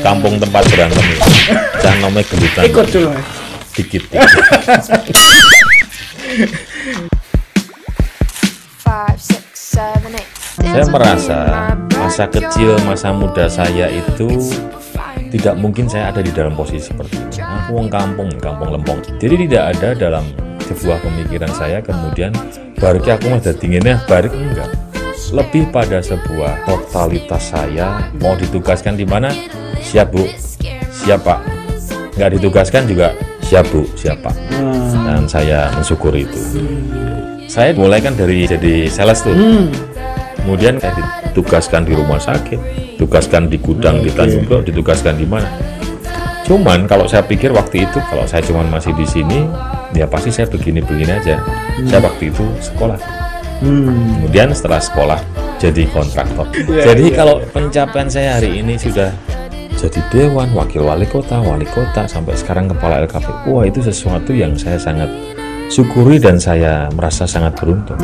kampung tempat berantem ya. Cah nomor gelutan. Ikut dulu mas. Dikit. Saya merasa masa kecil, masa muda saya itu tidak mungkin saya ada di dalam posisi seperti ini. Aku wong kampung, kampung lempong. Jadi tidak ada dalam sebuah pemikiran saya kemudian balik aku mah dinginnya balik enggak. Lebih pada sebuah totalitas saya mau ditugaskan di mana siap bu, siap pak. Nggak ditugaskan juga siap bu, siap pak. Dan saya mensyukuri itu. Saya mulai kan dari jadi sales tuh kemudian saya ditugaskan di rumah sakit, ditugaskan di gudang di Tanjung Priok, ditugaskan di mana. Cuman kalau saya pikir waktu itu kalau saya cuman masih di sini, ya pasti saya begini-begini aja. Saya waktu itu sekolah. Kemudian setelah sekolah jadi kontraktor. jadi kalau pencapaian saya hari ini sudah jadi dewan, wakil wali kota, wali kota sampai sekarang kepala LKP. Wah, itu sesuatu yang saya sangat syukuri dan saya merasa sangat beruntung.